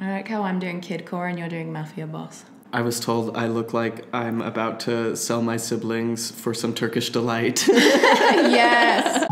I like how I'm doing kidcore and you're doing mafia boss. I was told I look like I'm about to sell my siblings for some Turkish delight. yes.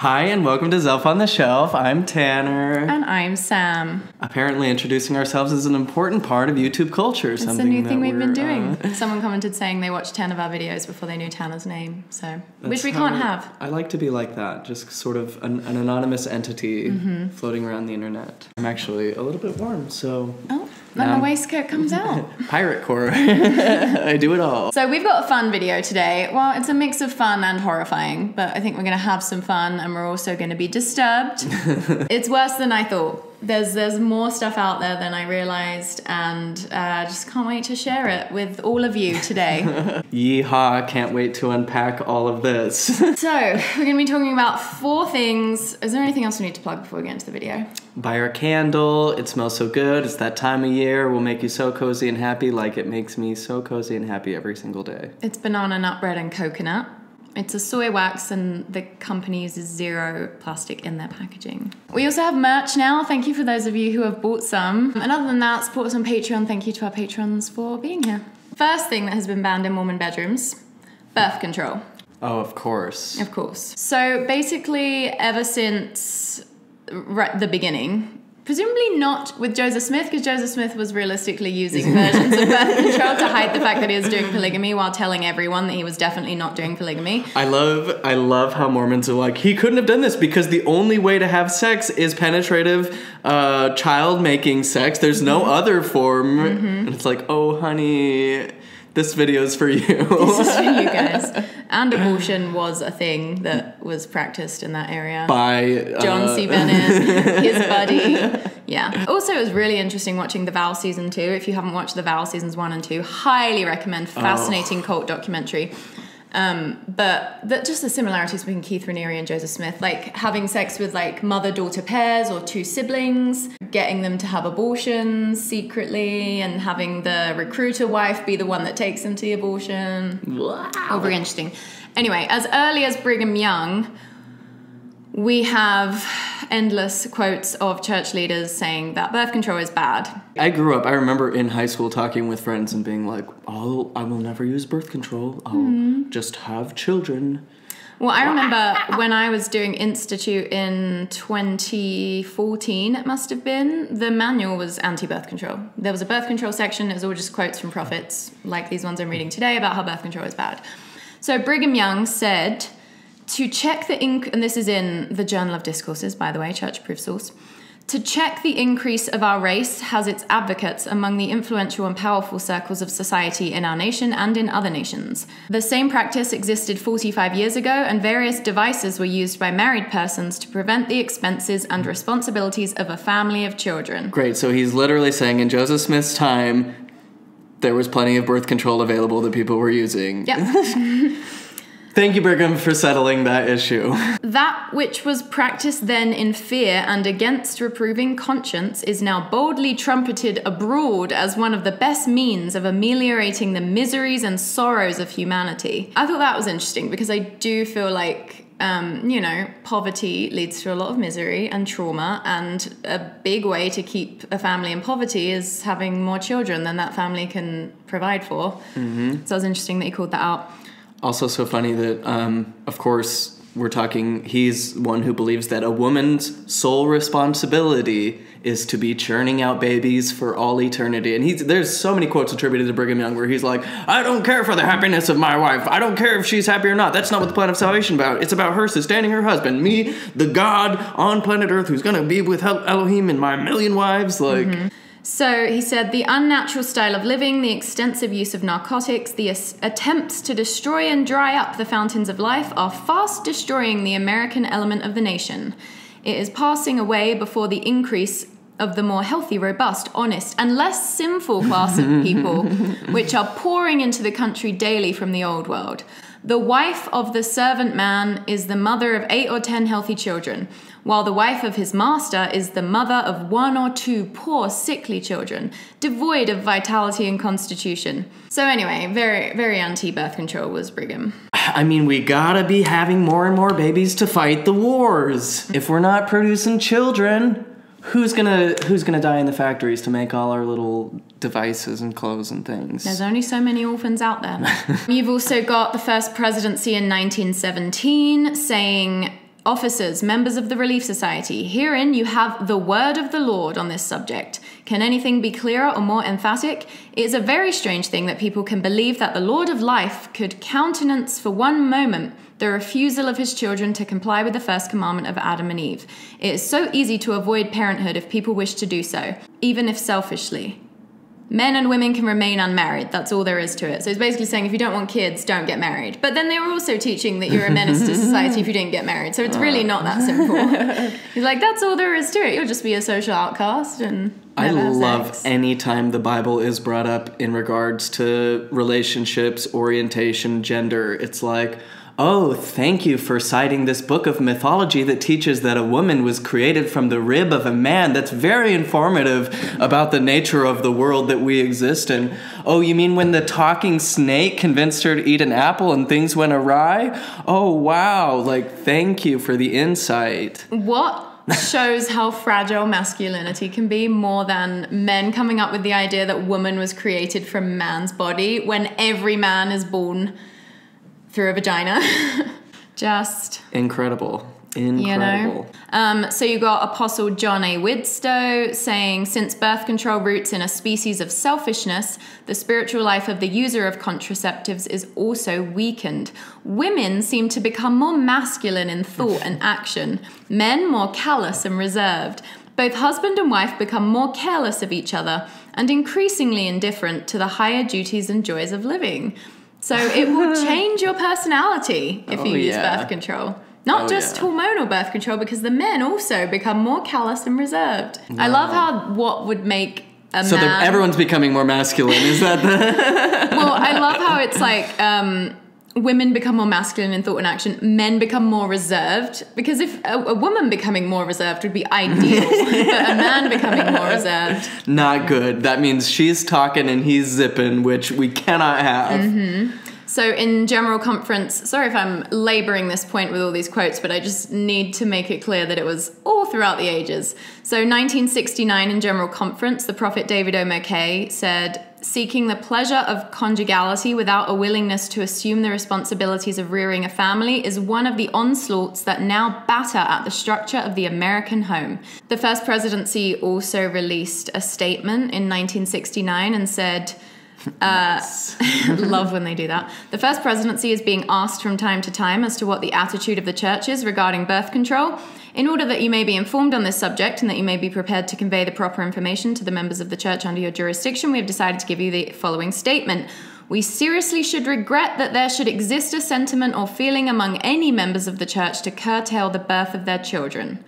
Hi, and welcome to Zelph on the Shelf. I'm Tanner. And I'm Sam. Apparently, introducing ourselves is an important part of YouTube culture. It's a something new thing we've been doing. uh, Someone commented saying they watched 10 of our videos before they knew Tanner's name, so which we can't have. I like to be like that, just sort of an, an anonymous entity Mm-hmm. floating around the internet. I'm actually a little bit warm, so Oh, Now- the um, waistcoat comes out. pirate core. I do it all. So we've got a fun video today. Well, it's a mix of fun and horrifying, but I think we're going to have some fun and we're also going to be disturbed. it's worse than I thought. There's there's more stuff out there than I realized, and uh, just can't wait to share it with all of you today. Yeehaw! Can't wait to unpack all of this. so we're going to be talking about four things. Is there anything else we need to plug before we get into the video? Buy our candle. It smells so good. It's that time of year. Will make you so cozy and happy, like it makes me so cozy and happy every single day. It's banana nut bread and coconut. It's a soy wax, and the company uses zero plastic in their packaging. We also have merch now. Thank you for those of you who have bought some. And other than that, support us on Patreon. Thank you to our patrons for being here. First thing that has been banned in Mormon bedrooms birth control, Oh, of course. of course. So basically, ever since right, the beginning, presumably not with Joseph Smith, because Joseph Smith was realistically using versions of birth control to hide the fact that he was doing polygamy while telling everyone that he was definitely not doing polygamy. I love I love how Mormons are like he couldn't have done this because the only way to have sex is penetrative uh, child making sex. There's no other form, and it's like oh honey, this video is for you. This is for you guys. And abortion was a thing that was practiced in that area. By uh, John C. Bennett, his buddy. Yeah. Also, it was really interesting watching The Vow season two. If you haven't watched The Vow seasons one and two, highly recommend. Fascinating cult documentary. Um, but that just the similarities between Keith Raniere and Joseph Smith, like having sex with like mother-daughter pairs or two siblings, getting them to have abortions secretly, and having the recruiter wife be the one that takes them to the abortion. All very interesting. Anyway, as early as Brigham Young, we have endless quotes of church leaders saying that birth control is bad. I grew up. I remember in high school talking with friends and being like, "Oh, I will never use birth control. I'll Mm-hmm. just have children." Well, I remember when I was doing Institute in 2014, it must have been, the manual was anti birth control. There was a birth control section, it was all just quotes from prophets, like these ones I'm reading today, about how birth control is bad. So Brigham Young said to check the, inc- and this is in the Journal of Discourses, by the way, church approved source. To check the increase of our race has its advocates among the influential and powerful circles of society in our nation and in other nations. The same practice existed 45 years ago, and various devices were used by married persons to prevent the expenses and responsibilities of a family of children. Great. So he's literally saying in Joseph Smith's time, there was plenty of birth control available that people were using. Yep. Thank you, Brigham, for settling that issue. That which was practiced then in fear and against reproving conscience is now boldly trumpeted abroad as one of the best means of ameliorating the miseries and sorrows of humanity. I thought that was interesting because I do feel like. Um, you know, poverty leads to a lot of misery and trauma, and a big way to keep a family in poverty is having more children than that family can provide for. Mm-hmm. So it was interesting that you called that out. Also, so funny that, um, of course, we're talking, he's one who believes that a woman's sole responsibility is to be churning out babies for all eternity. And he's, there's so many quotes attributed to Brigham Young where he's like, I don't care for the happiness of my wife. I don't care if she's happy or not. That's not what the plan of salvation about. It's about her sustaining her husband. Me, the God on planet Earth who's gonna be with Elohim and my million wives. Like, So he said the unnatural style of living, the extensive use of narcotics, the attempts to destroy and dry up the fountains of life are fast destroying the American element of the nation. It is passing away before the increase of the more healthy, robust, honest, and less sinful class of people, which are pouring into the country daily from the old world. The wife of the servant man is the mother of eight or ten healthy children, while the wife of his master is the mother of one or two poor, sickly children, devoid of vitality and constitution. So, anyway, very, very anti birth control was Brigham. I mean, we gotta be having more and more babies to fight the wars. If we're not producing children, who's gonna who's gonna die in the factories to make all our little devices and clothes and things? There's only so many orphans out there. You've also got the first presidency in 1917 saying, Officers, members of the Relief Society, herein you have the word of the Lord on this subject. Can anything be clearer or more emphatic? It is a very strange thing that people can believe that the Lord of life could countenance for one moment the refusal of his children to comply with the first commandment of Adam and Eve. It is so easy to avoid parenthood if people wish to do so, even if selfishly. Men and women can remain unmarried. That's all there is to it. So it's basically saying if you don't want kids, don't get married. But then they were also teaching that you're a menace to society if you didn't get married. So it's really not that simple. He's like, that's all there is to it. You'll just be a social outcast and. I love any time the Bible is brought up in regards to relationships, orientation, gender. It's like, oh, thank you for citing this book of mythology that teaches that a woman was created from the rib of a man. That's very informative about the nature of the world that we exist in. Oh, you mean when the talking snake convinced her to eat an apple and things went awry? Oh, wow. Like, thank you for the insight. What shows how fragile masculinity can be more than men coming up with the idea that woman was created from man's body when every man is born through a vagina? Just Incredible. you know. Incredible. Um, so you got Apostle John A. Widtsoe saying, since birth control roots in a species of selfishness, the spiritual life of the user of contraceptives is also weakened. Women seem to become more masculine in thought and action, men more callous and reserved. Both husband and wife become more careless of each other and increasingly indifferent to the higher duties and joys of living. So it will change your personality if Oh, you use yeah. birth control. Not Oh, just yeah. hormonal birth control, because the men also become more callous and reserved. I love how what would make a So man. everyone's becoming more masculine. Is that the well, I love how it's like um, women become more masculine in thought and action, men become more reserved. Because if a, a woman becoming more reserved would be ideal, but a man becoming more reserved. not good? That means she's talking and he's zipping, which we cannot have. Mm-hmm. So, in General Conference, sorry if I'm laboring this point with all these quotes, but I just need to make it clear that it was all throughout the ages. So, 1969 in General Conference, the prophet David O. McKay said, Seeking the pleasure of conjugality without a willingness to assume the responsibilities of rearing a family is one of the onslaughts that now batter at the structure of the American home. The first presidency also released a statement in 1969 and said, uh, Love when they do that. The first presidency is being asked from time to time as to what the attitude of the church is regarding birth control. In order that you may be informed on this subject and that you may be prepared to convey the proper information to the members of the church under your jurisdiction, we have decided to give you the following statement. We seriously should regret that there should exist a sentiment or feeling among any members of the church to curtail the birth of their children.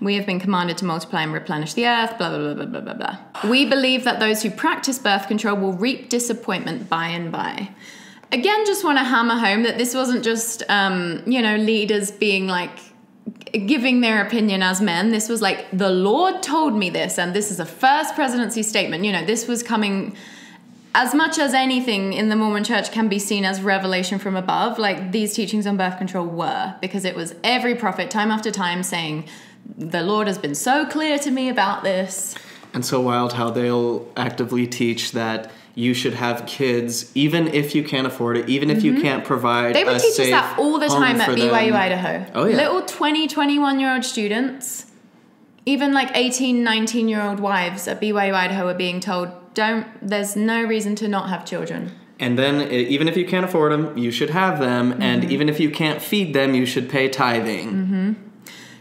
We have been commanded to multiply and replenish the earth, blah, blah, blah, blah, blah, blah, blah. We believe that those who practice birth control will reap disappointment by and by. Again, just want to hammer home that this wasn't just, um, you know, leaders being like, giving their opinion as men. This was like, the Lord told me this, and this is a first presidency statement. You know, this was coming as much as anything in the Mormon church can be seen as revelation from above, like these teachings on birth control were, because it was every prophet, time after time, saying, The Lord has been so clear to me about this. And so wild how they'll actively teach that you should have kids even if you can't afford it, even if you can't provide. Mm-hmm. They would teach us that all the time at BYU them. Idaho. Oh, yeah. Little 20, 21 year old students, even like 18, 19 year old wives at BYU Idaho are being told, don't, there's no reason to not have children. And then, even if you can't afford them, you should have them. Mm-hmm. And even if you can't feed them, you should pay tithing.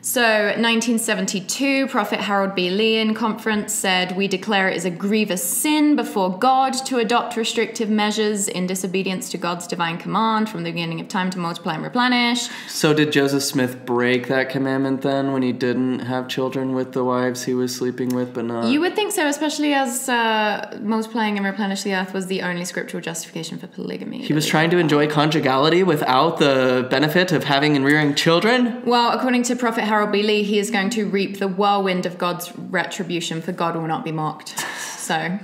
So, 1972, Prophet Harold B. Lee in conference said, We declare it is a grievous sin before God to adopt restrictive measures in disobedience to God's divine command from the beginning of time to multiply and replenish. So did Joseph Smith break that commandment then when he didn't have children with the wives he was sleeping with, but not? You would think so, especially as uh, multiplying and replenish the earth was the only scriptural justification for polygamy. he was trying to enjoy conjugality without the benefit of having and rearing children. Well, according to Prophet Harold B. Lee, he is going to reap the whirlwind of God's retribution, for God will not be mocked. So,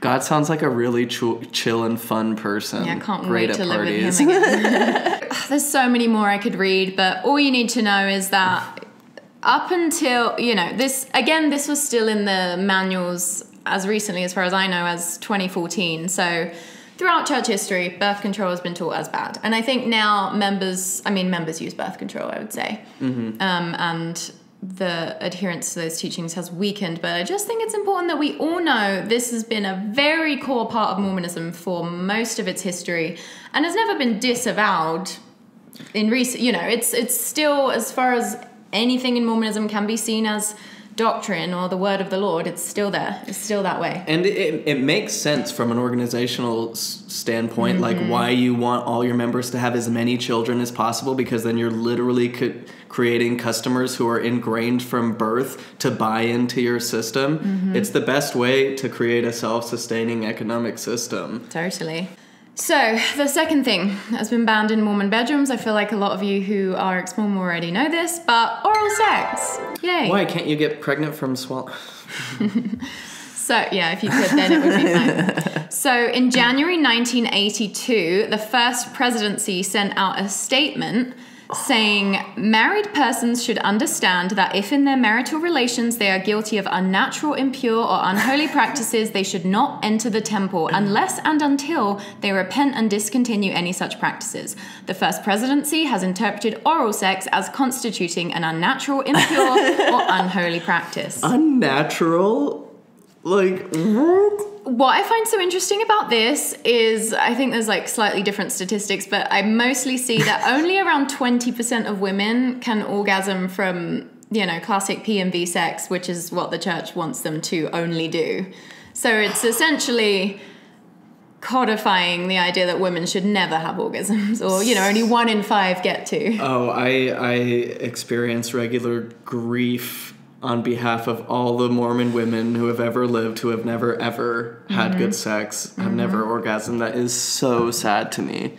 God sounds like a really ch- chill and fun person. yeah, I can't Great wait to live with him again. There's so many more I could read, but all you need to know is that up until, you know, this, again, this was still in the manuals as recently, as far as I know, as 2014. So, throughout church history, birth control has been taught as bad. And I think now members, I mean, members use birth control, I would say. Um, and the adherence to those teachings has weakened. But I just think it's important that we all know this has been a very core part of Mormonism for most of its history and has never been disavowed in recent you know it's it's still as far as anything in mormonism can be seen as doctrine or the word of the lord it's still there it's still that way And it, it makes sense from an organizational standpoint, like Mm-hmm. why you want all your members to have as many children as possible, because then you're literally co- creating customers who are ingrained from birth to buy into your system. Mm-hmm. It's the best way to create a self sustaining economic system. totally so the second thing that's been banned in mormon bedrooms i feel like a lot of you who are ex-mormon already know this but oral sex yay Why can't you get pregnant from swallow? So, yeah, if you could, then it would be fine. so, in January 1982, the first presidency sent out a statement saying married persons should understand that if in their marital relations they are guilty of unnatural, impure, or unholy practices, they should not enter the temple unless and until they repent and discontinue any such practices. The first presidency has interpreted oral sex as constituting an unnatural, impure, or unholy practice. Unnatural? Like, what? What I find so interesting about this is I think there's like slightly different statistics, but I mostly see that only around 20% of women can orgasm from, you know, classic P and V sex, which is what the church wants them to only do. So it's essentially codifying the idea that women should never have orgasms or, you know, only one in five get to. Oh, I I experience regular grief on behalf of all the Mormon women who have ever lived who have never ever had mm-hmm. good sex, have mm-hmm. never orgasmed. That is so sad to me.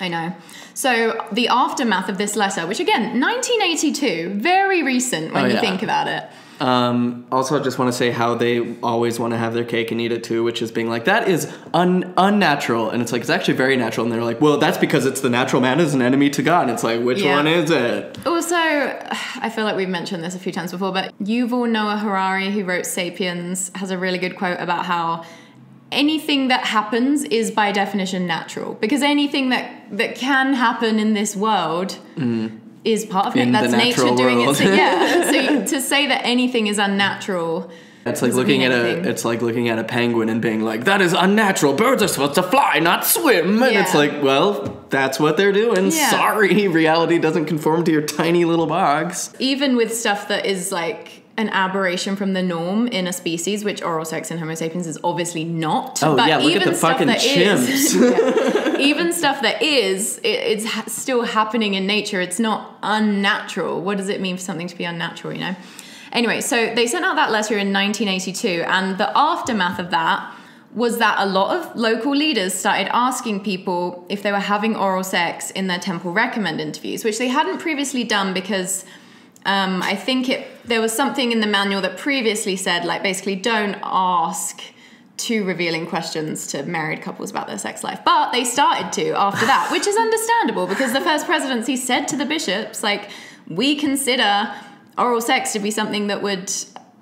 I know. So the aftermath of this letter, which again, 1982, very recent when Oh, you yeah. think about it. Um, also, I just want to say how they always want to have their cake and eat it too, which is being like, that is un- unnatural. And it's like, it's actually very natural. And they're like, well, that's because it's the natural man is an enemy to God. And it's like, which Yeah. one is it? Also, I feel like we've mentioned this a few times before, but Yuval Noah Harari, who wrote sapiens, has a really good quote about how anything that happens is by definition natural because anything that that can happen in this world is part of it. That's nature doing world. it. So, yeah. So to say that anything is unnatural, It's like looking at anything. a it's like looking at a penguin and being like, that is unnatural. Birds are supposed to fly, not swim. And it's like, well, that's what they're doing. Yeah. Sorry, reality doesn't conform to your tiny little box. even with stuff that is like an aberration from the norm in a species, which oral sex in Homo sapiens is obviously not. Oh, yeah, look at even the stuff fucking that is- chimps. Yeah. even stuff that is, it, it's ha- still happening in nature. It's not unnatural. What does it mean for something to be unnatural? You know. Anyway, so they sent out that letter in 1982, and the aftermath of that was that a lot of local leaders started asking people if they were having oral sex in their temple recommend interviews, which they hadn't previously done because um, I think it there was something in the manual that previously said like basically don't ask too revealing questions to married couples about their sex life. But they started to after that, which is understandable because the first presidency said to the bishops like we consider oral sex to be something that would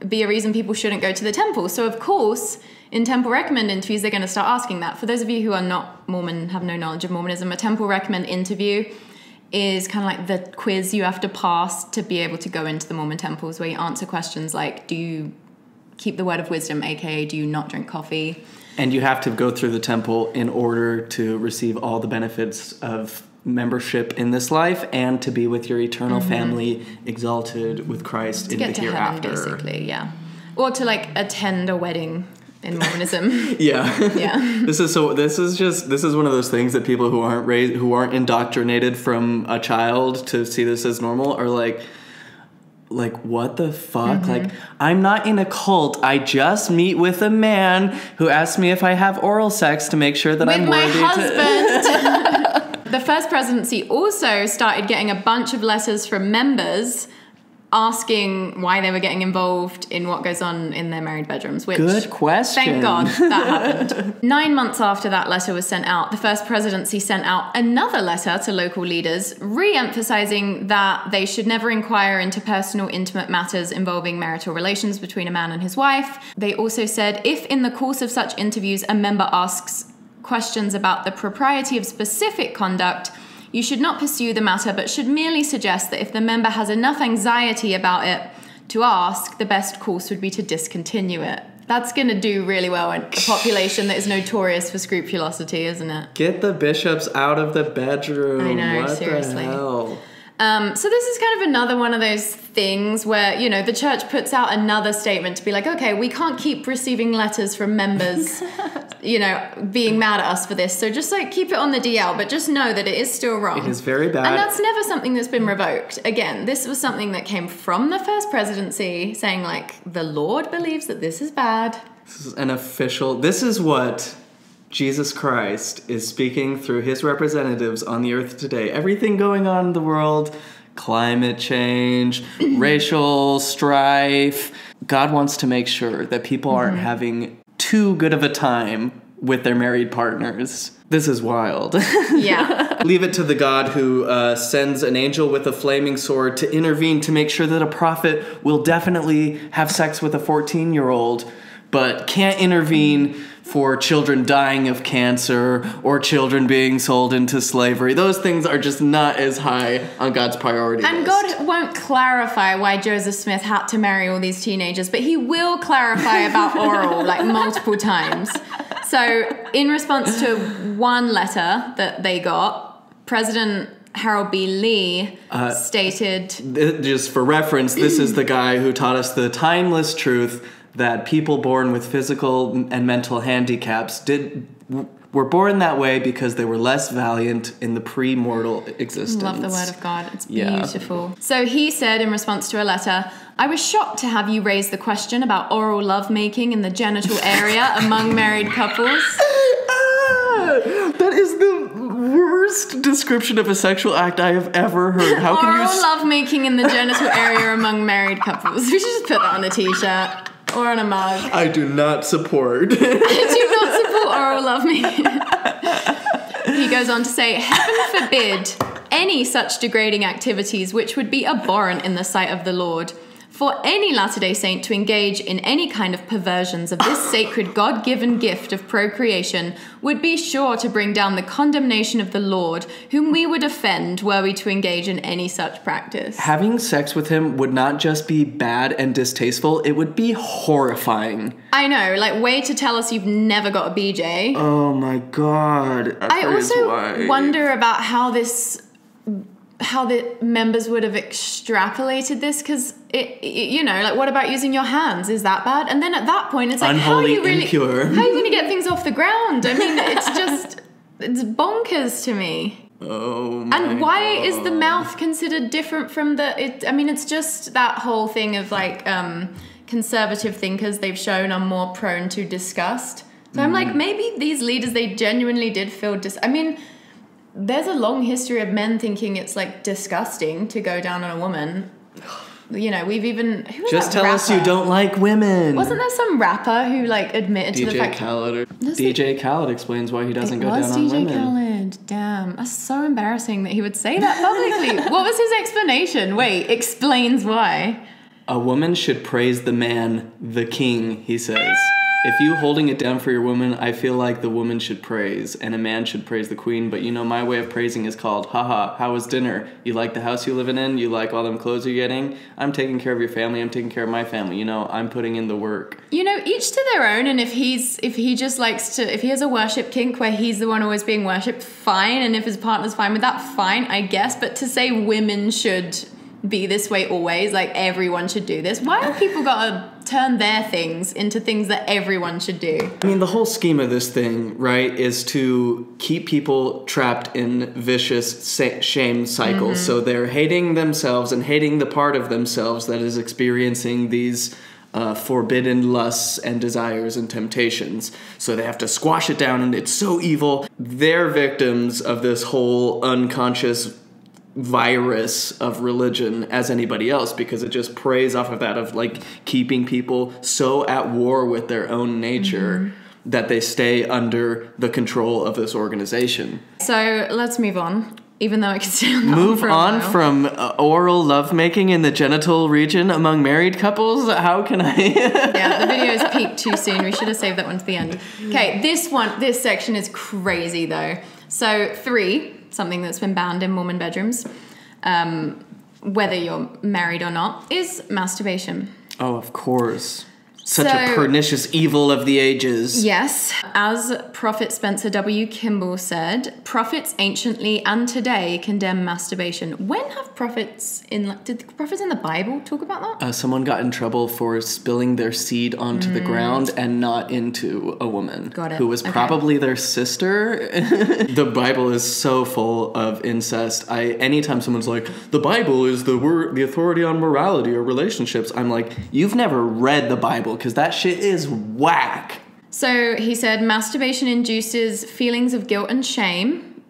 be a reason people shouldn't go to the temple. So of course, in temple recommend interviews, they're going to start asking that. For those of you who are not Mormon, have no knowledge of Mormonism, a temple recommend interview is kind of like the quiz you have to pass to be able to go into the Mormon temples, where you answer questions like, "Do you keep the word of wisdom?" aka, "Do you not drink coffee?" And you have to go through the temple in order to receive all the benefits of membership in this life and to be with your eternal family exalted with Christ in Mm-hmm. Get the to heaven, hereafter. basically, yeah. Or to like attend a wedding in Mormonism. Yeah. yeah. This is so. This is just. This is one of those things that people who aren't raised, who aren't indoctrinated from a child to see this as normal, are like, like what the fuck? Mm-hmm. Like I'm not in a cult. I just meet with a man who asks me if I have oral sex to make sure that With I'm my worthy to. husband. the first presidency also started getting a bunch of letters from members asking why they were getting involved in what goes on in their married bedrooms, which Good question. Thank God that happened. Nine months after that letter was sent out, the first presidency sent out another letter to local leaders, re emphasizing that they should never inquire into personal, intimate matters involving marital relations between a man and his wife. They also said if in the course of such interviews a member asks questions about the propriety of specific conduct, you should not pursue the matter, but should merely suggest that if the member has enough anxiety about it to ask, the best course would be to discontinue it. That's going to do really well in a population that is notorious for scrupulosity, isn't it? Get the bishops out of the bedroom. I know, what seriously. Um, so this is kind of another one of those things where you know the church puts out another statement to be like, okay, we can't keep receiving letters from members, you know, being mad at us for this. So just like keep it on the DL, but just know that it is still wrong. It is very bad. And that's never something that's been revoked. Again, this was something that came from the first presidency saying, like, the Lord believes that this is bad. This is an official. This is what Jesus Christ is speaking through his representatives on the earth today. Everything going on in the world, climate change, racial strife. God wants to make sure that people aren't having too good of a time with their married partners. This is wild. Yeah. Leave it to the God who uh, sends an angel with a flaming sword to intervene to make sure that a prophet will definitely have sex with a 14 year old, but can't intervene for children dying of cancer or children being sold into slavery. Those things are just not as high on God's priority And list. God won't clarify why Joseph Smith had to marry all these teenagers, but he will clarify about oral like multiple times. So, in response to one letter that they got, President Harold B. Lee Uh, stated, Th- just for reference, this is the guy who taught us the timeless truth that people born with physical and mental handicaps did were born that way because they were less valiant in the pre-mortal existence. Love the word of God. It's Yeah. beautiful. So he said in response to a letter, I was shocked to have you raise the question about oral lovemaking in the genital area among married couples. Ah, that is the worst description of a sexual act I have ever heard. How can you? Oral s- lovemaking in the genital area among married couples. We should just put that on a t-shirt or on a mug. I do not support. I do not support oral lovemaking. he goes on to say, Heaven forbid any such degrading activities which would be abhorrent in the sight of the Lord. For any Latter day Saint to engage in any kind of perversions of this sacred God given gift of procreation would be sure to bring down the condemnation of the Lord, whom we would offend were we to engage in any such practice. Having sex with him would not just be bad and distasteful; it would be horrifying. I know, like, way to tell us you've never got a BJ. Oh my god. I also wonder about how this how the members would have extrapolated this because it, it- you know like what about using your hands? Is that bad? And then at that point it's like how are you really impure. how are you going to get things off the ground? I mean it's just it's bonkers to me. Oh and why is the mouth considered different from the it i mean it's just that whole thing of like um conservative thinkers they've shown are more prone to disgust. So i'm Mm. like maybe these leaders they genuinely did feel dis i mean there's a long history of men thinking it's like disgusting to go down on a woman you know we've even who Just that tell us you don't like women. wasn't there some rapper who like admitted to the DJ fact Khaled DJ Khaled explains why he doesn't go down on DJ women. Khaled. Damn, that's so embarrassing that he would say that publicly. what was his explanation? Wait, explains why. A woman should praise the man, the king, he says. If you holding it down for your woman, I feel like the woman should praise and a man should praise the queen. But you know, my way of praising is called, haha, how was dinner? You like the house you living in? You like all them clothes you're getting? I'm taking care of your family. I'm taking care of my family. You know, I'm putting in the work. You know, each to their own. And if he's if he just likes to if he has a worship kink where he's the one always being worshipped, fine. And if his partner's fine with that, fine, I guess. But to say women should be this way always, like everyone should do this. Why have people got to turn their things into things that everyone should do? I mean, the whole scheme of this thing, right, is to keep people trapped in vicious shame cycles. So they're hating themselves and hating the part of themselves that is experiencing these. Uh, forbidden lusts and desires and temptations. So they have to squash it down, and it's so evil. They're victims of this whole unconscious virus of religion as anybody else because it just preys off of that of like keeping people so at war with their own nature that they stay under the control of this organization. So let's move on. Even though I can stay on Move one for a on from uh, oral lovemaking in the genital region among married couples. How can I? yeah, the video's peaked too soon. We should have saved that one to the end. Okay, this one, this section is crazy though. So three, something that's been banned in Mormon bedrooms, um, whether you're married or not, is masturbation. oh, of course. Such a pernicious evil of the ages. Yes, as Prophet Spencer W. Kimball said, prophets anciently and today condemn masturbation. When have prophets in did the prophets in the Bible talk about that? Uh, someone got in trouble for spilling their seed onto the ground and not into a woman Mm. Got it. who was Okay. probably their sister. the Bible is so full of incest. I anytime someone's like, "The Bible is the word, the authority on morality or relationships," I'm like, "You've never read the Bible because that shit is whack." So he said masturbation induces feelings of guilt and shame,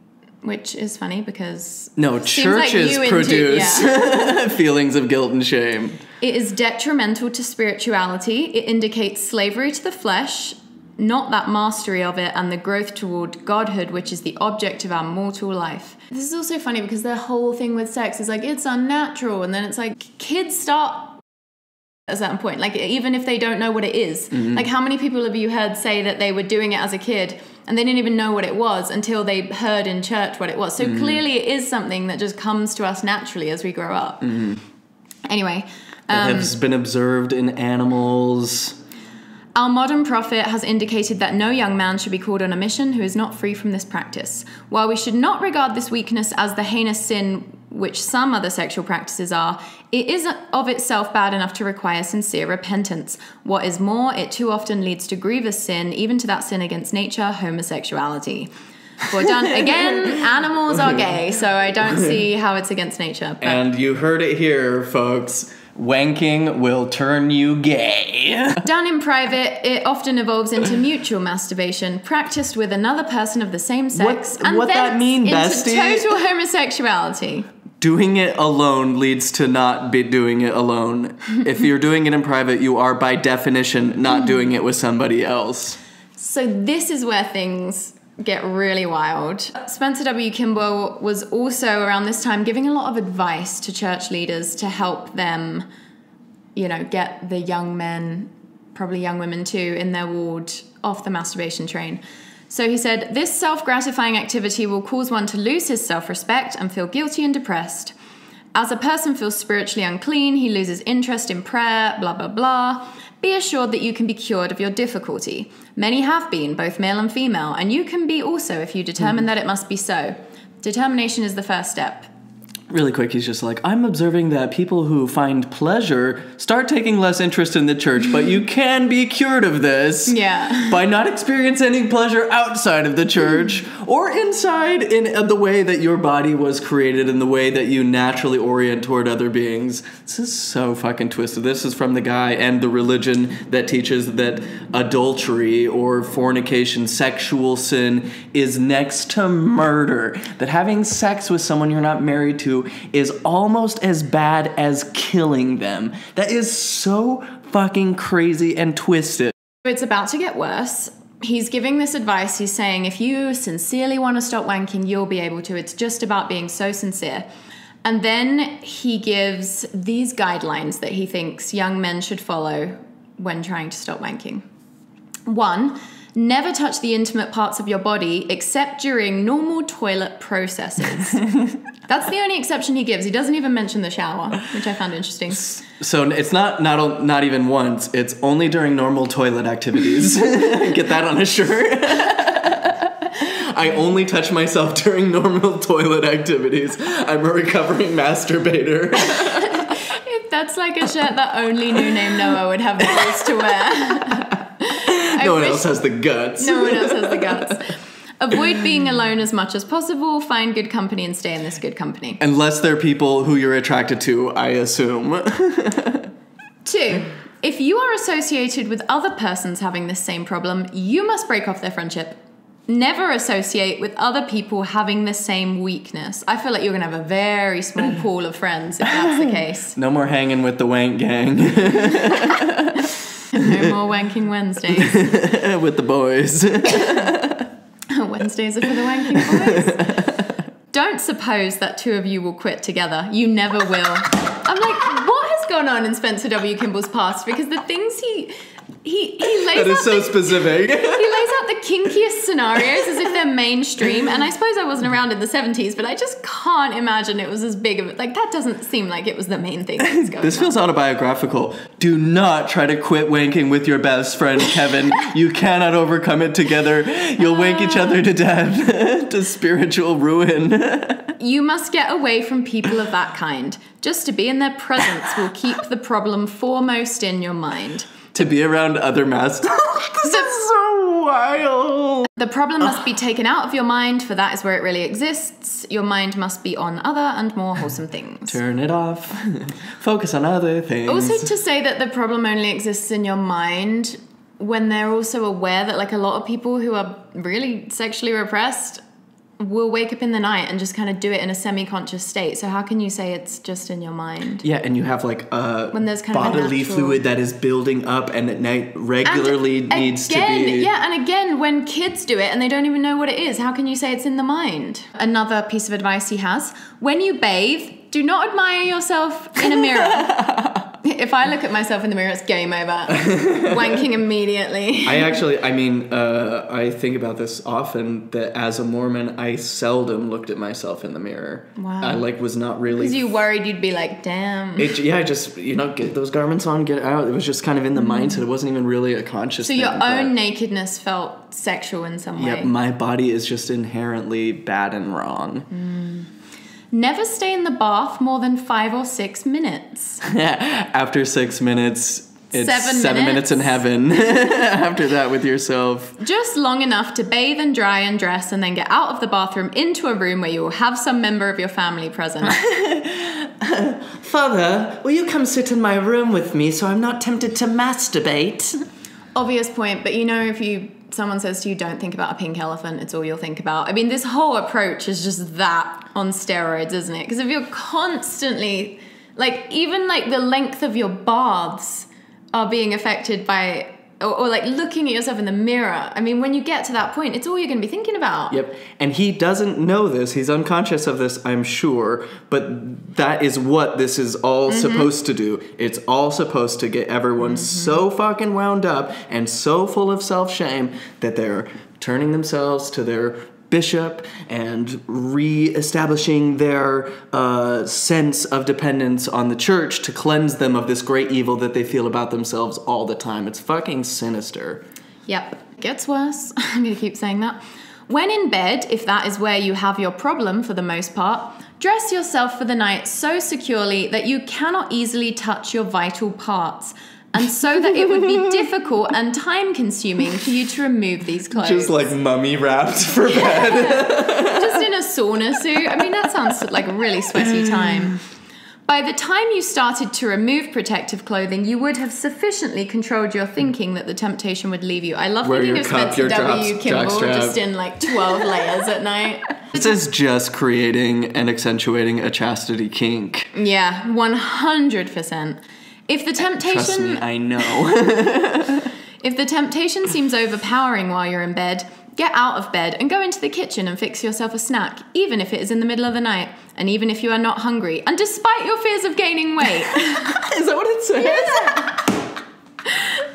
which is funny because No, like churches into- produce feelings of guilt and shame. it is detrimental to spirituality. It indicates slavery to the flesh, not that mastery of it, and the growth toward godhood, which is the object of our mortal life. This is also funny because the whole thing with sex is like it's unnatural, and then it's like kids start a certain point. Like even if they don't know what it is. Mm-hmm. like how many people have you heard say that they were doing it as a kid and they didn't even know what it was until they heard in church what it was? So mm-hmm. clearly it is something that just comes to us naturally as we grow up. Mm-hmm. Anyway It has um, been observed in animals. Our modern prophet has indicated that no young man should be called on a mission who is not free from this practice. While we should not regard this weakness as the heinous sin which some other sexual practices are, it is of itself bad enough to require sincere repentance. What is more, it too often leads to grievous sin, even to that sin against nature, homosexuality. Done again. Animals are gay, so I don't see how it's against nature. But And you heard it here, folks. Wanking will turn you gay. Done in private, it often evolves into mutual masturbation, practiced with another person of the same sex, What- and what that mean, into bestie? total homosexuality. doing it alone leads to not be doing it alone. if you're doing it in private, you are by definition not doing it with somebody else. So this is where things get really wild. Spencer W. Kimball was also around this time giving a lot of advice to church leaders to help them, you know, get the young men, probably young women too, in their ward off the masturbation train. So he said, This self gratifying activity will cause one to lose his self respect and feel guilty and depressed. As a person feels spiritually unclean, he loses interest in prayer, blah, blah, blah. Be assured that you can be cured of your difficulty. Many have been, both male and female, and you can be also if you determine hmm. that it must be so. Determination is the first step. Really quick, he's just like, I'm observing that people who find pleasure start taking less interest in the church, but you can be cured of this. Yeah. by not experiencing any pleasure outside of the church mm. or inside in the way that your body was created in the way that you naturally orient toward other beings. This is so fucking twisted. This is from the guy and the religion that teaches that adultery or fornication, sexual sin, is next to murder. That having sex with someone you're not married to is almost as bad as killing them. That is so fucking crazy and twisted. It's about to get worse. He's giving this advice. He's saying, if you sincerely want to stop wanking, you'll be able to. It's just about being so sincere. And then he gives these guidelines that he thinks young men should follow when trying to stop wanking. One, never touch the intimate parts of your body except during normal toilet processes. That's the only exception he gives. He doesn't even mention the shower, which I found interesting. So it's not not not even once. It's only during normal toilet activities. Get that on a shirt. I only touch myself during normal toilet activities. I'm a recovering masturbator. That's like a shirt that only new name Noah would have the balls to wear. No one wish- else has the guts. No one else has the guts. Avoid being alone as much as possible. Find good company and stay in this good company. Unless they're people who you're attracted to, I assume. Two, if you are associated with other persons having this same problem, you must break off their friendship. Never associate with other people having the same weakness. I feel like you're gonna have a very small pool of friends if that's the case. no more hanging with the wank gang No more wanking Wednesdays. with the boys. Wednesdays are for the wanking boys. Don't suppose that two of you will quit together. You never will. I'm like, what has gone on in Spencer W. Kimball's past? Because the things he he he lays that is out so the, specific. he lays out the kinkiest scenarios as if they're mainstream. And I suppose I wasn't around in the 70s, but I just can't imagine it was as big of it. Like that doesn't seem like it was the main thing that was going This on. feels autobiographical. Do not try to quit wanking with your best friend, Kevin. you cannot overcome it together. You'll wank each other to death, to spiritual ruin. You must get away from people of that kind. Just to be in their presence will keep the problem foremost in your mind. To be around other masters. this is so wild. The problem must be taken out of your mind, for that is where it really exists. Your mind must be on other and more wholesome things. Turn it off. Focus on other things. Also, to say that the problem only exists in your mind when they're also aware that, like, a lot of people who are really sexually repressed will wake up in the night and just kind of do it in a semi-conscious state. So how can you say it's just in your mind? yeah, and you have like a When there's kind of bodily natural- fluid that is building up and at night regularly And needs again, to be. Yeah, and again, when kids do it and they don't even know what it is, how can you say it's in the mind? Another piece of advice he has when you bathe, do not admire yourself in a mirror. if I look at myself in the mirror, it's game over. Wanking immediately. I actually, I mean, uh, I think about this often that as a Mormon, I seldom looked at myself in the mirror. Wow. I like was not really. Because you worried you'd be like, damn. It, yeah, I just you know get those garments on, get out. It was just kind of in the mindset. It wasn't even really a conscious. Mm. so your thing, own nakedness felt sexual in some way. Yep, my body is just inherently bad and wrong. Never stay in the bath more than five or six minutes. After six minutes, it's Seven seven, minutes. minutes? in heaven. After that, with yourself. Just long enough to bathe and dry and dress, and then get out of the bathroom into a room where you will have some member of your family present. Father, will you come sit in my room with me so I'm not tempted to masturbate? Obvious point, but you know, if you someone says to you, "Don't think about a pink elephant," it's all you'll think about. I mean, this whole approach is just that on steroids, isn't it? Because if you're constantly, like, even like the length of your baths are being affected by. Or, or like looking at yourself in the mirror. I mean, when you get to that point, it's all you're going to be thinking about. Yep. And he doesn't know this. He's unconscious of this, I'm sure. But that is what this is all mm-hmm. supposed to do. It's all supposed to get everyone mm-hmm. so fucking wound up and so full of self shame that they're turning themselves to their bishop and re-establishing their uh, sense of dependence on the church to cleanse them of this great evil that they feel about themselves all the time. It's fucking sinister. Yep. Gets worse. I'm to keep saying that. When in bed, if that is where you have your problem for the most part, dress yourself for the night so securely that you cannot easily touch your vital parts, and so that it would be difficult and time consuming for you to remove these clothes. Just like mummy wrapped for bed. Just in a sauna suit. I mean, that sounds like a really sweaty mm. time. By the time you started to remove protective clothing, you would have sufficiently controlled your thinking that the temptation would leave you. I love Wear thinking your of cup, Spencer your W. drops, Kimball just in like 12 layers at night. This is just creating and accentuating a chastity kink. Yeah, 100%. If the Trust temptation me, I know. If the temptation seems overpowering while you're in bed, get out of bed and go into the kitchen and fix yourself a snack, even if it is in the middle of the night, and even if you are not hungry, and despite your fears of gaining weight. is that what it says?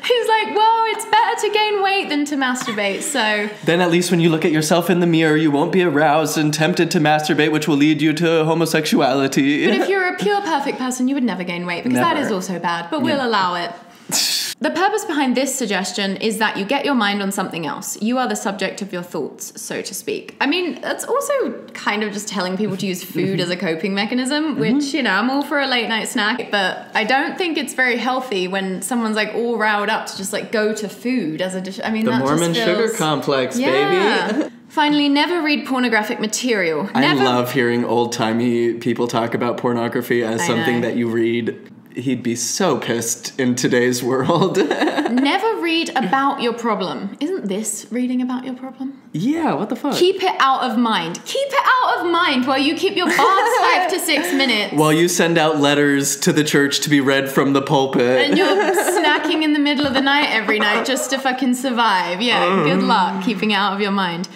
He's like, well, it's better to gain weight than to masturbate. So Then at least when you look at yourself in the mirror, you won't be aroused and tempted to masturbate, which will lead you to homosexuality. But if you're a pure perfect person, you would never gain weight because that Never. is also bad, but we'll allow it. The purpose behind this suggestion is that you get your mind on something else. You are the subject of your thoughts, so to speak. I mean, that's also kind of just telling people to use food as a coping mechanism, mm-hmm. which, you know, I'm all for a late night snack, but I don't think it's very healthy when someone's like all riled up to just like go to food as a dish. I mean, the Mormon just sugar complex, Yeah. baby. Finally, never read pornographic material. I love hearing old timey people talk about pornography as something that you read. He'd be so pissed in today's world. Never read about your problem. Isn't this reading about your problem? yeah, what the fuck? Keep it out of mind. Keep it out of mind while you keep your baths five to six minutes. While you send out letters to the church to be read from the pulpit. and you're snacking in the middle of the night every night just to fucking survive. Yeah, good mm. luck keeping it out of your mind.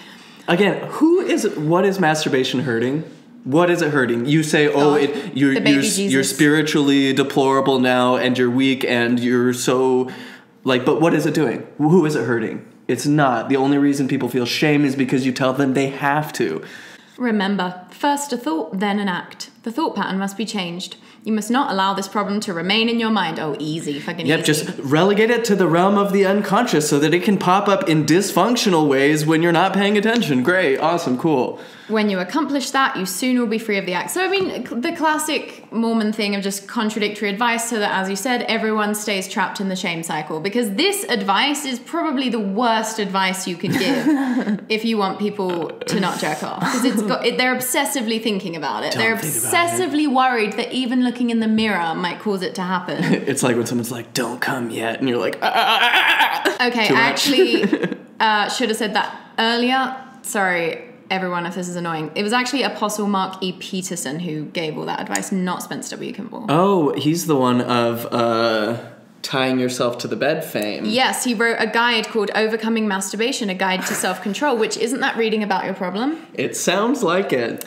Again, who is what is masturbation hurting? What is it hurting? You say, "Oh, God. it you're you're, you're spiritually deplorable now, and you're weak, and you're so like." But what is it doing? Who is it hurting? It's not. The only reason people feel shame is because you tell them they have to. Remember, first a thought, then an act. The thought pattern must be changed. You must not allow this problem to remain in your mind. Oh, easy, fucking Yep, easy. just relegate it to the realm of the unconscious so that it can pop up in dysfunctional ways when you're not paying attention. Great, awesome, cool. When you accomplish that, you soon will be free of the act. So, I mean, the classic Mormon thing of just contradictory advice, so that, as you said, everyone stays trapped in the shame cycle. Because this advice is probably the worst advice you can give if you want people to not jerk off. Because it's got it, they're obsessively thinking about it. Don't they're about it. obsessively worried that even looking in the mirror might cause it to happen. It's like when someone's like, "Don't come yet," and you're like, "Ah, ah, ah, ah, ah." Okay, I actually uh, should have said that earlier. Sorry, everyone, if this is annoying. It was actually Apostle Mark E. Petersen who gave all that advice, not Spencer W. Kimball. Oh, he's the one of uh, tying yourself to the bed fame. Yes, he wrote a guide called Overcoming Masturbation, a guide to self control, which isn't that reading about your problem? It sounds like it.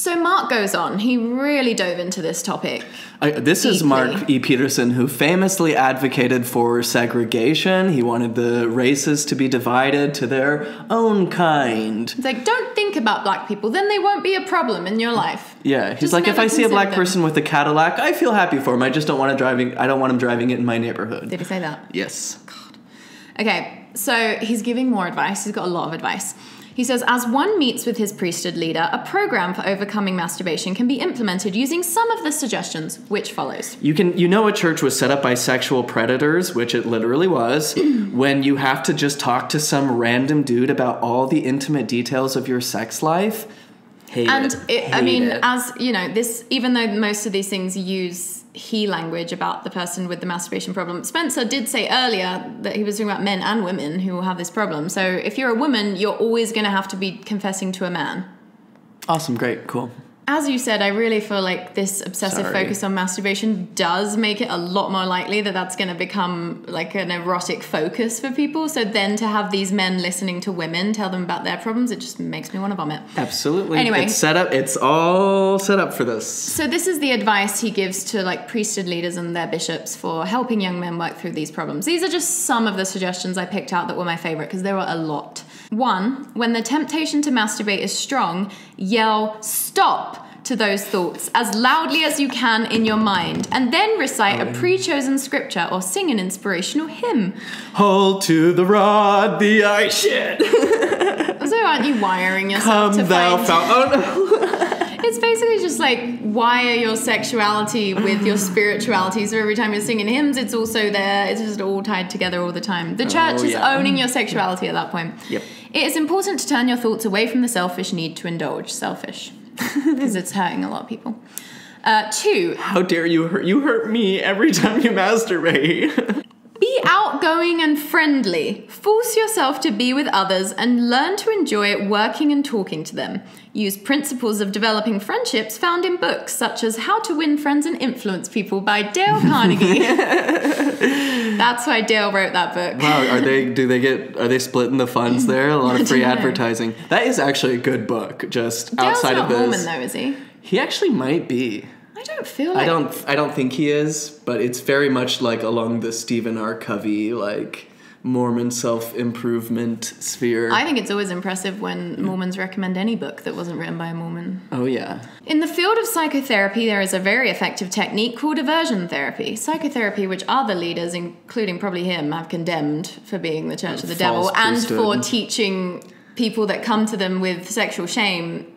So Mark goes on, he really dove into this topic. I, this is Mark E. Petersen, who famously advocated for segregation. He wanted the races to be divided to their own kind. It's like, don't think about black people, then they won't be a problem in your life. Yeah, he's Just like, if I see a black them. person with a Cadillac, I feel happy for him. I just don't want to driving. I don't want him driving it in my neighborhood. Did he say that? Yes. God. Okay, so he's giving more advice. He's got a lot of advice. He says, as one meets with his priesthood leader, a program for overcoming masturbation can be implemented using some of the suggestions which follows. You can you know a church was set up by sexual predators, which it literally was, when you have to just talk to some random dude about all the intimate details of your sex life. Hate And it. it, I mean, it. as you know, this even though most of these things use he language about the person with the masturbation problem, Spencer did say earlier that he was talking about men and women who will have this problem. So if you're a woman, you're always going to have to be confessing to a man. awesome, great, cool. As you said, I really feel like this obsessive Sorry. focus on masturbation does make it a lot more likely that that's going to become like an erotic focus for people. So then to have these men listening to women tell them about their problems, it just makes me want to vomit. Absolutely. Anyway. it's set up. It's all set up for this. So this is the advice he gives to like priesthood leaders and their bishops for helping young men work through these problems. These are just some of the suggestions I picked out that were my favorite because there were a lot. One, when the temptation to masturbate is strong, yell stop to those thoughts as loudly as you can in your mind and then recite a pre-chosen scripture or sing an inspirational hymn. Hold to the rod, the ice shit. So aren't you wiring yourself Come to thou find fountain. Oh no. It's basically just like wire your sexuality with your spirituality. So every time you're singing hymns, it's also there. It's just all tied together all the time. The oh, church is Oh, yeah. owning your sexuality at that point. Yep. It is important to turn your thoughts away from the selfish need to indulge. Selfish. Because it's hurting a lot of people. Uh, two, How dare you hurt? You hurt me every time you masturbate. Outgoing and friendly. Force yourself to be with others and learn to enjoy working and talking to them. Use principles of developing friendships found in books such as How to Win Friends and Influence People by Dale Carnegie. That's why Dale wrote that book. wow, are they? Do they get? Are they splitting the funds there? A lot of free don't know. advertising. That is actually a good book. Just Dale's outside of this, Mormon though, is he? he actually might be. I don't feel like I don't. I don't think he is, but it's very much like along the Stephen R. Covey like Mormon self improvement sphere. I think it's always impressive when Mormons recommend any book that wasn't written by a Mormon. oh yeah. In the field of psychotherapy, there is a very effective technique called aversion therapy. Psychotherapy, which other leaders, including probably him, have condemned for being the Church of the Devil False and for teaching people that come to them with sexual shame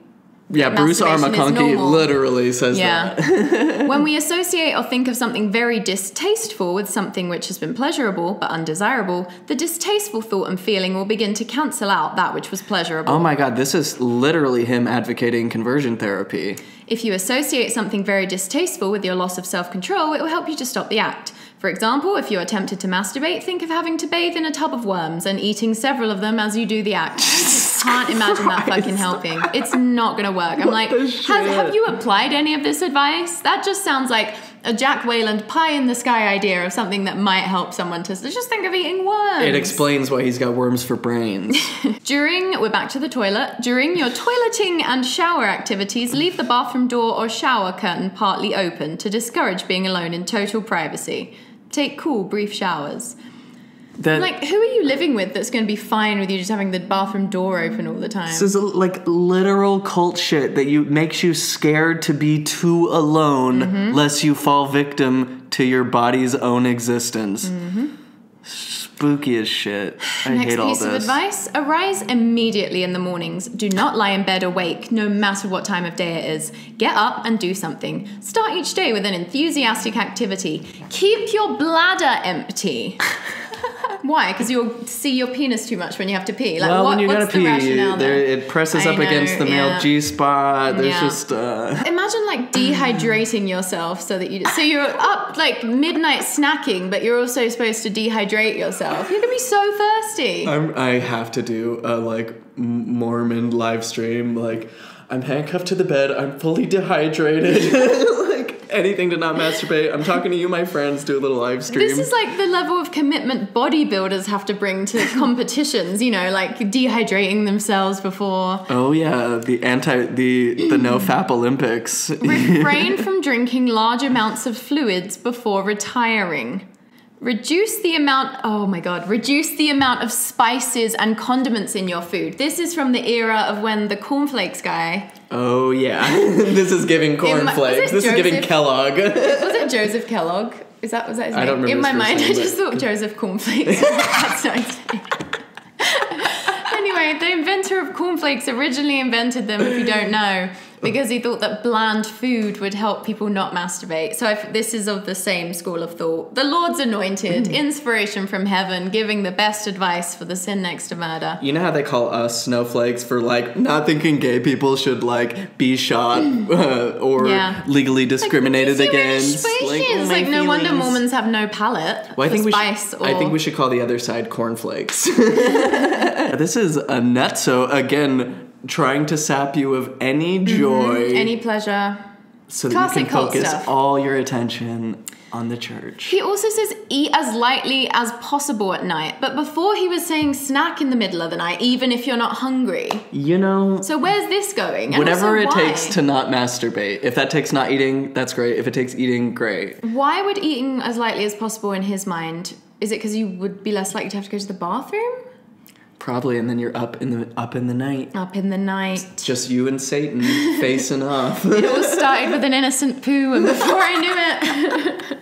Yeah, Bruce R. McConkie literally says Yeah. that. when we associate or think of something very distasteful with something which has been pleasurable but undesirable, the distasteful thought and feeling will begin to cancel out that which was pleasurable. Oh my god, this is literally him advocating conversion therapy. If you associate something very distasteful with your loss of self control, it will help you to stop the act. For example, if you are tempted to masturbate, think of having to bathe in a tub of worms and eating several of them as you do the act. I can't imagine that fucking helping. It's not gonna work. I'm like, has, have you applied any of this advice? That just sounds like a Jack Weyland pie in the sky idea of something that might help someone to just think of eating worms. It explains why he's got worms for brains. During, we're back to the toilet. During your toileting and shower activities, leave the bathroom door or shower curtain partly open to discourage being alone in total privacy. Take cool, brief showers. That Like, who are you living with that's going to be fine with you just having the bathroom door open all the time? this is like literal cult shit that you makes you scared to be too alone Mm-hmm. lest you fall victim to your body's own existence. Spooky as shit. I. Next hate all piece of advice arise immediately in the mornings. Do not lie in bed awake, no matter what time of day it is. Get up and do something. Start each day with an enthusiastic activity. Keep your bladder empty. Why? Because you'll see your penis too much when you have to pee. Like, well, what, when you what's gotta the pee, rationale there, there? it presses I up against the male yeah. G spot. There's Yeah. just uh, Imagine like dehydrating yourself so that you so you're up like midnight snacking, but you're also supposed to dehydrate yourself. You're gonna be so thirsty. I'm, I have to do a like Mormon live stream. Like, I'm handcuffed to the bed. I'm fully dehydrated. anything to not masturbate. I'm talking to you, my friends. Do a little live stream. This is like the level of commitment bodybuilders have to bring to competitions, you know, like dehydrating themselves before. oh yeah, the anti the the no fap Olympics. Refrain from drinking large amounts of fluids before retiring. Reduce the amount, oh my god, reduce the amount of spices and condiments in your food. This is from the era of when the cornflakes guy, oh yeah, this is giving cornflakes. This is giving Joseph? Kellogg. was it Joseph Kellogg? Is that was that his I name? don't remember In my mind, I just thought Joseph Cornflakes. That's not his name. anyway, the inventor of cornflakes originally invented them, if you don't know, because he thought that bland food would help people not masturbate. So if, this is of the same school of thought. The Lord's anointed, Hmm. inspiration from heaven, giving the best advice for the sin next to murder. You know how they call us snowflakes for like not thinking gay people should like be shot uh, or Yeah. legally discriminated Like, against? Like, oh, like no wonder. Mormons have no palate Well, I for think we spice should. or I think we should call the other side cornflakes. this is a nutso again, trying to sap you of any joy, Mm-hmm. any pleasure. so that classic you can focus all your attention on the church. He also says eat as lightly as possible at night, but before he was saying snack in the middle of the night, even if you're not hungry. You know, So where's this going? And whatever also it why? takes to not masturbate. If that takes not eating, that's great. If it takes eating, great. Why would eating as lightly as possible in his mind? Is it because you would be less likely to have to go to the bathroom? Probably, and then you're up in the up in the night. Up in the night. It's Just you and Satan facing off. It all started with an innocent poo, and before I knew it,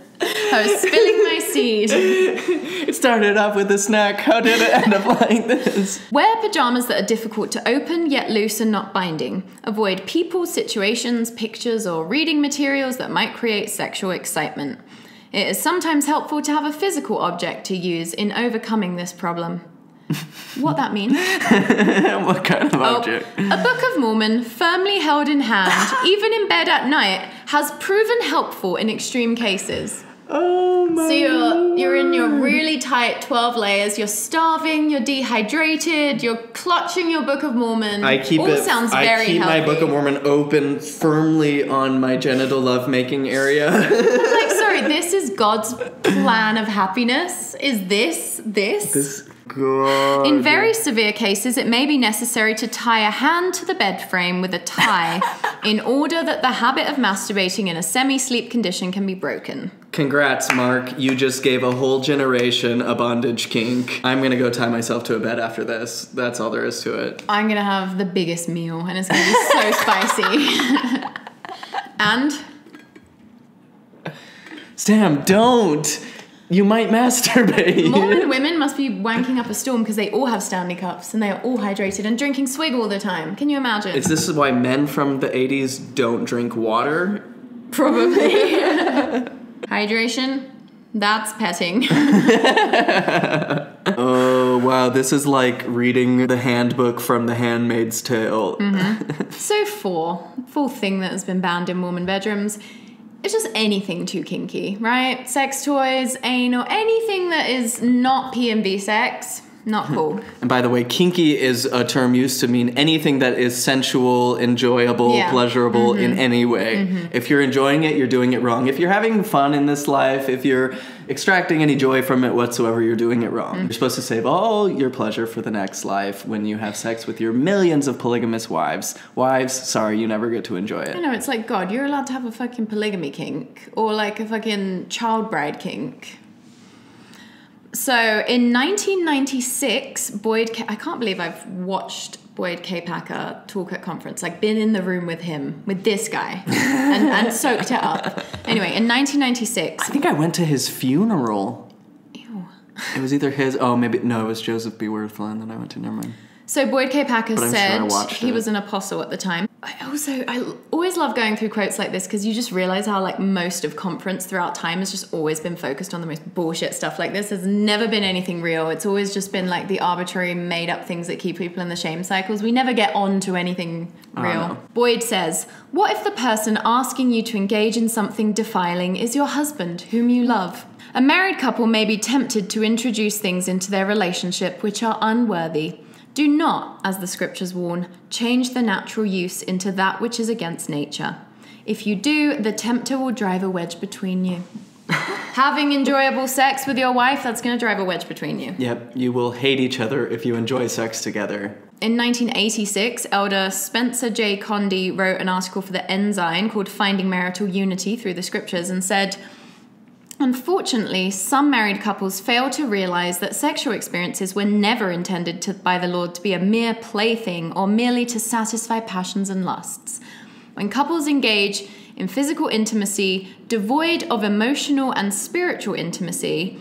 I was spilling my seed. it started off with a snack. How did it end up like this? Wear pajamas that are difficult to open yet loose and not binding. Avoid people, situations, pictures, or reading materials that might create sexual excitement. It is sometimes helpful to have a physical object to use in overcoming this problem. What that means? what kind of Oh, object? a Book of Mormon, firmly held in hand, even in bed at night, has proven helpful in extreme cases. Oh my. So you're you're in your really tight 12 layers, you're starving, you're dehydrated, you're clutching your Book of Mormon. I keep All it. sounds I very keep healthy. my Book of Mormon open firmly on my genital lovemaking area. like, sorry, this is God's plan of happiness. Is this this? this god. in very severe cases, it may be necessary to tie a hand to the bed frame with a tie in order that the habit of masturbating in a semi sleep condition can be broken. Congrats, Mark. You just gave a whole generation a bondage kink. I'm gonna go tie myself to a bed after this. That's all there is to it. I'm gonna have the biggest meal, and it's gonna be so spicy. and Sam, don't! You might masturbate. Mormon women must be wanking up a storm because they all have Stanley cups and they are all hydrated and drinking swig all the time. Can you imagine? Is this why men from the 80s don't drink water? Probably. Hydration. That's petting. Oh, wow. This is like reading the handbook from The Handmaid's Tale. Mm-hmm. So four. four, fourth thing that has been banned in Mormon bedrooms is just anything too kinky, right? Sex toys, anal, anything that is not P and B sex, not cool. And by the way, kinky is a term used to mean anything that is sensual, enjoyable, Yeah. pleasurable in mm-hmm. any way. Mm-hmm. If you're enjoying it, you're doing it wrong. If you're having fun in this life, if you're extracting any joy from it whatsoever, you're doing it wrong. Mm. You're supposed to save all your pleasure for the next life when you have sex with your millions of polygamous wives. Wives, sorry, you never get to enjoy I it. know, it's like, God, you're allowed to have a fucking polygamy kink or like a fucking child bride kink. So in 1996, Boyd, K- I can't believe I've watched Boyd K. Packer talk at conference, like been in the room with him, with this guy, and, and soaked it up. Anyway, in 1996, I think I went to his funeral. Ew. It was either his, oh, maybe, no, it was Joseph B. Wirthlin that I went to. Never mind. So Boyd K. Packer I'm sure said he was an apostle at the time. I also I always love going through quotes like this because you just realize how like most of conference throughout time has just always been focused on the most bullshit stuff like this. There's never been anything real. It's always just been like the arbitrary made up things that keep people in the shame cycles. We never get on to anything Oh, real. no. Boyd says, "What if the person asking you to engage in something defiling is your husband whom you love?" A married couple may be tempted to introduce things into their relationship which are unworthy. Do not, as the scriptures warn, change the natural use into that which is against nature. If you do, the tempter will drive a wedge between you. Having enjoyable sex with your wife, that's going to drive a wedge between you. Yep, you will hate each other if you enjoy sex together. In 1986, Elder Spencer J. Condie wrote an article for the Ensign called Finding Marital Unity Through the Scriptures and said, Unfortunately, some married couples fail to realize that sexual experiences were never intended to, by the Lord to be a mere plaything or merely to satisfy passions and lusts. When couples engage in physical intimacy devoid of emotional and spiritual intimacy,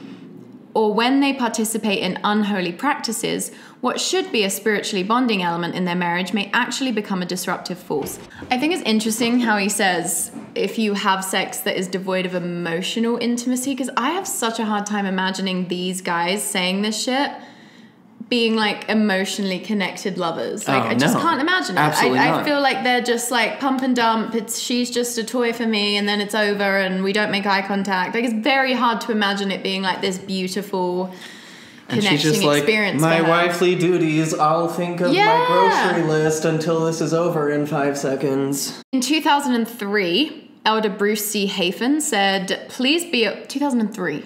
or when they participate in unholy practices, what should be a spiritually bonding element in their marriage may actually become a disruptive force. I think it's interesting how he says if you have sex that is devoid of emotional intimacy, because I have such a hard time imagining these guys saying this shit being like emotionally connected lovers. Like Oh, I just no. can't imagine Absolutely it. I, I not. feel like they're just like pump and dump. It's she's just a toy for me, and then it's over, and we don't make eye contact. Like it's very hard to imagine it being like this beautiful And connecting she's just like, experience. my wifely duties, I'll think of Yeah. my grocery list until this is over in five seconds. In 2003, Elder Bruce C. Hafen said, "Please be 2003."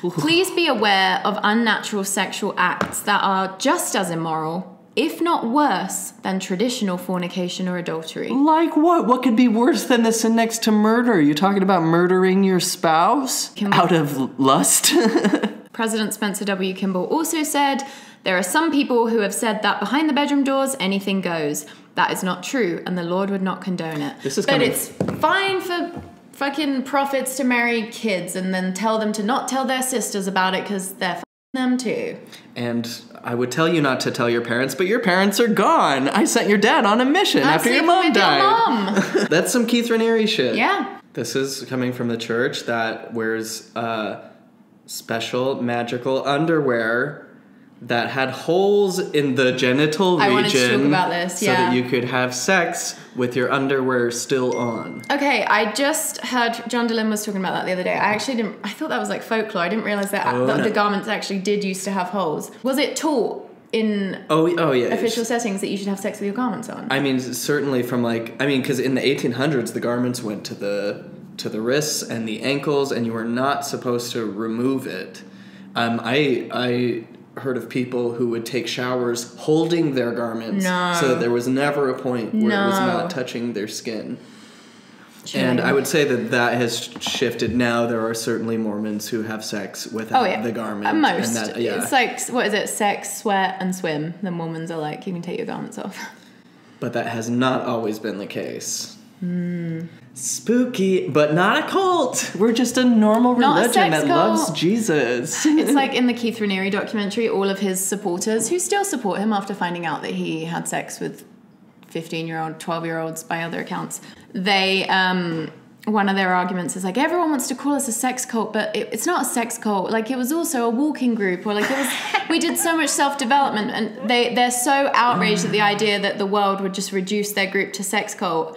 Please be aware of unnatural sexual acts that are just as immoral, if not worse, than traditional fornication or adultery. Like what? What could be worse than this and next to murder? You're talking about murdering your spouse out of lust? President Spencer W. Kimball also said, There are some people who have said that behind the bedroom doors, anything goes. That is not true, and the Lord would not condone it. This is but coming- it's fine for fucking prophets to marry kids and then tell them to not tell their sisters about it because they're fucking them too. and I would tell you not to tell your parents, but your parents are gone. I sent your dad on a mission I'm after your mom died. Your mom. That's some Keith Raniere shit. yeah. This is coming from the church that wears uh, special magical underwear that had holes in the genital I region wanted to talk about this, so that you could have sex with your underwear still on. Okay, I just heard John Dehlin was talking about that the other day. I actually didn't. I thought that was like folklore. I didn't realize that, Oh, that no. the garments actually did used to have holes. Was it taught in Oh, oh yeah. official settings that you should have sex with your garments on? I mean, certainly from like I mean, because in the 1800s, the garments went to the to the wrists and the ankles, and you were not supposed to remove it. Um, I I heard of people who would take showers holding their garments, No. so that there was never a point where it was not touching their skin. And I would say that that has shifted. Now there are certainly Mormons who have sex without Oh yeah, the garment. Uh, and most. that- yeah. It's like what is it? Sex, sweat, and swim. The Mormons are like, you can take your garments off. but that has not always been the case. Hmm. Spooky, but not a cult. We're just a normal Not a religion that cult. loves Jesus. it's like in the Keith Raniere documentary, all of his supporters who still support him after finding out that he had sex with 15 year old, 12 year olds by other accounts, they, um, one of their arguments is like everyone wants to call us a sex cult, but it, it's not a sex cult. Like it was also a walking group, or like it was. we did so much self development, and they they're so outraged at the idea that the world would just reduce their group to sex cult.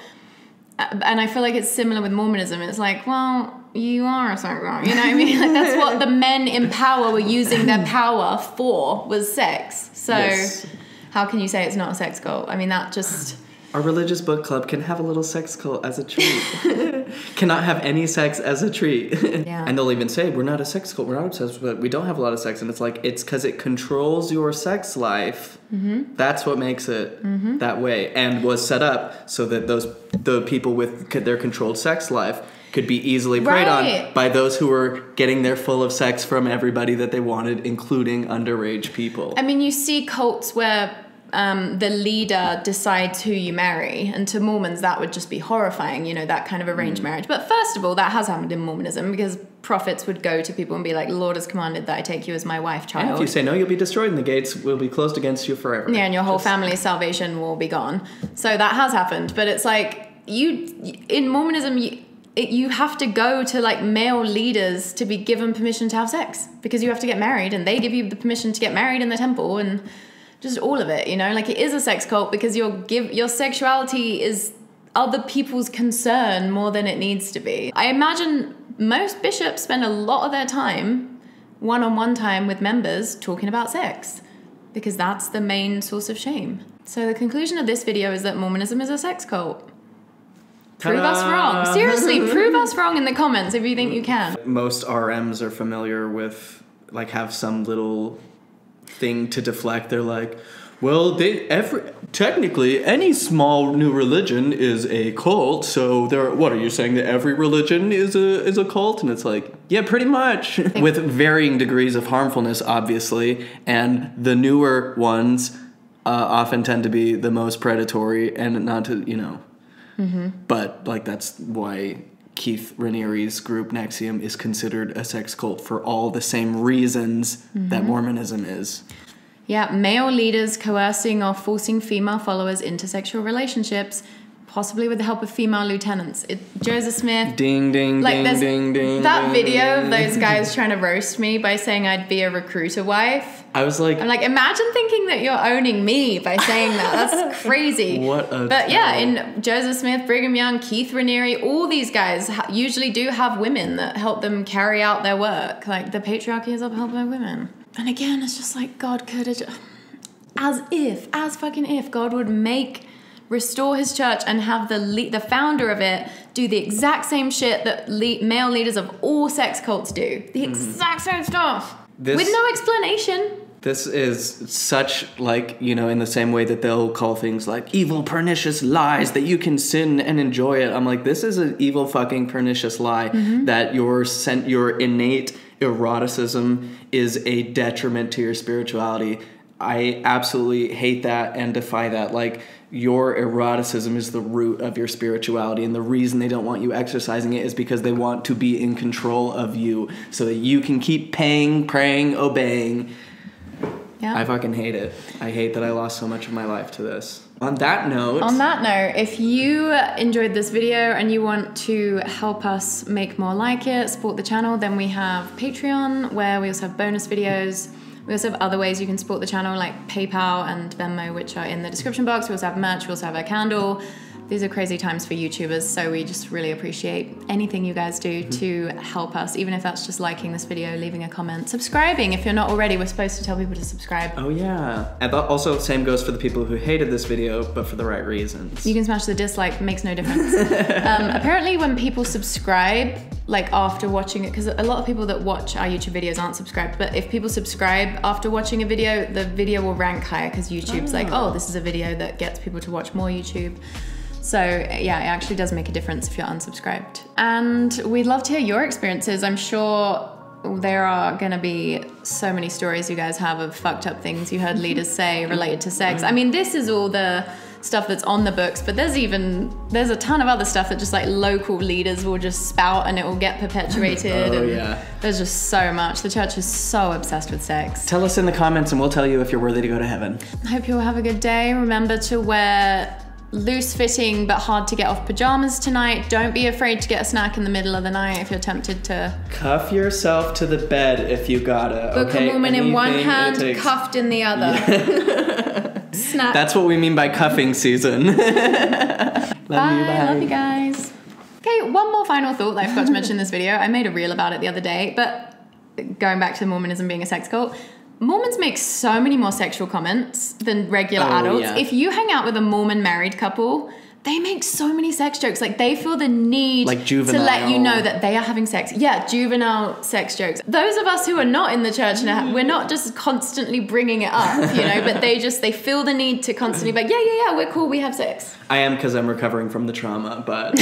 Uh, And I feel like it's similar with Mormonism. It's like, well, you are a sex. You know what I mean? Like that's what the men in power were using their power for was sex. So Yes. how can you say it's not a sex goal? I mean, that just Our religious book club can have a little sex cult as a treat. Cannot have any sex as a treat. Yeah. And they'll even say, we're not a sex cult, we're not obsessed but we don't have a lot of sex. And it's like, it's because it controls your sex life. Mm-hmm. That's what makes it that way. And was set up so that those the people with their controlled sex life could be easily preyed Right. on by those who were getting their full of sex from everybody that they wanted, including underage people. I mean, you see cults where um, the leader decides who you marry, and to Mormons that would just be horrifying, you know, that kind of arranged marriage. But first of all, that has happened in Mormonism because prophets would go to people and be like, "Lord has commanded that I take you as my wife, and child." if you say no, you'll be destroyed, and the gates will be closed against you forever. Yeah, and your whole Just- family's salvation will be gone. So that has happened, but it's like you in Mormonism you it, you have to go to like male leaders to be given permission to have sex because you have to get married and they give you the permission to get married in the temple and just all of it, you know? Like it is a sex cult because your give your sexuality is other people's concern more than it needs to be. I imagine most bishops spend a lot of their time one-on-one time with members talking about sex because that's the main source of shame. So the conclusion of this video is that Mormonism is a sex cult. Prove us Ta-da! wrong. Seriously, prove us wrong in the comments if you think you can. most RMs are familiar with like have some little thing to deflect. They're like, well, they every technically any small new religion is a cult. So there, what are you saying that every religion is a is a cult? And it's like, yeah, pretty much, with varying degrees of harmfulness, obviously. And the newer ones uh, often tend to be the most predatory and not to you know but like that's why Keith Raniere's group NXIVM is considered a sex cult for all the same reasons that mm-hmm. Mormonism is. Yeah, male leaders coercing or forcing female followers into sexual relationships, possibly with the help of female lieutenants. It, Joseph Smith. Ding ding Like ding ding ding. that ding, video of those guys trying to roast me by saying I'd be a recruiter wife. I was like, I'm like, imagine thinking that you're owning me by saying that. That's crazy. What a But yeah, in Joseph Smith, Brigham Young, Keith Raniere, all these guys ha- usually do have women that help them carry out their work. Like the patriarchy is upheld by women. And again, it's just like God could have, as if, as fucking if God would make restore his church and have the le- the founder of it do the exact same shit that le- male leaders of all sex cults do. The mm-hmm. exact same stuff. This- With no explanation. this is such like you know in the same way that they'll call things like evil pernicious lies that you can sin and enjoy it i'm like this is an evil fucking pernicious lie mm-hmm. that your sent your innate eroticism is a detriment to your spirituality i absolutely hate that and defy that like your eroticism is the root of your spirituality and the reason they don't want you exercising it is because they want to be in control of you so that you can keep paying praying obeying Yeah. I fucking hate it. I hate that I lost so much of my life to this. On that note, On that note, if you enjoyed this video and you want to help us make more like it, support the channel, then we have Patreon where we also have bonus videos. We also have other ways you can support the channel like PayPal and Venmo, which are in the description box. We also have merch, we also have our candle. These are crazy times for YouTubers, so we just really appreciate anything you guys do to help us, even if that's just liking this video, leaving a comment, subscribing if you're not already. We're supposed to tell people to subscribe. oh yeah, and also same goes for the people who hated this video, but for the right reasons. You can smash the dislike, makes no difference. um, apparently, when people subscribe, like after watching it, because a lot of people that watch our YouTube videos aren't subscribed, but if people subscribe after watching a video, the video will rank higher because YouTube's like, oh, this is a video that gets people to watch more YouTube. So, uh, yeah, it actually does make a difference if you're unsubscribed. And we'd love to hear your experiences. I'm sure there are going to be so many stories you guys have of fucked up things you heard leaders say related to sex. I mean, this is all the stuff that's on the books, but there's even there's a ton of other stuff that just like local leaders will just spout and it will get perpetuated. Oh, and yeah. There's just so much. The church is so obsessed with sex. Tell us in the comments and we'll tell you if you're worthy to go to heaven. I hope you'll have a good day. Remember to wear loose fitting but hard to get off pajamas tonight. Don't be afraid to get a snack in the middle of the night if you're tempted to Cuff yourself to the bed if you gotta. book okay? a woman in one hand, takes. cuffed in the other. Snap. That's what we mean by cuffing season. love bye. you, bye. Love you guys. Okay, one more final thought that I forgot to mention in this video. I made a reel about it the other day, but going back to Mormonism being a sex cult, Mormons make so many more sexual comments than regular Oh, adults. yeah. If you hang out with a Mormon married couple, they make so many sex jokes. Like they feel the need Like juvenile. to let you know that they are having sex. Yeah, juvenile sex jokes. Those of us who are not in the church now, mm-hmm. we're not just constantly bringing it up, you know, but they just they feel the need to constantly be like, yeah, yeah, yeah, we're cool, we have sex. I am because I'm recovering from the trauma, but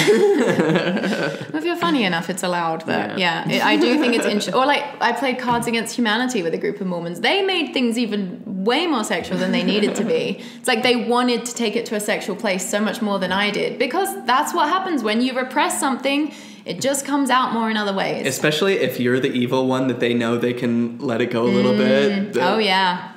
If you're funny enough, it's allowed. But yeah, it, I do think it's interesting. Or like, I played Cards Against Humanity with a group of Mormons. They made things even way more sexual than they needed to be. It's like they wanted to take it to a sexual place so much more than I did because that's what happens when you repress something. It just comes out more in other ways. especially if you're the evil one that they know they can let it go a little bit. Mm. oh yeah.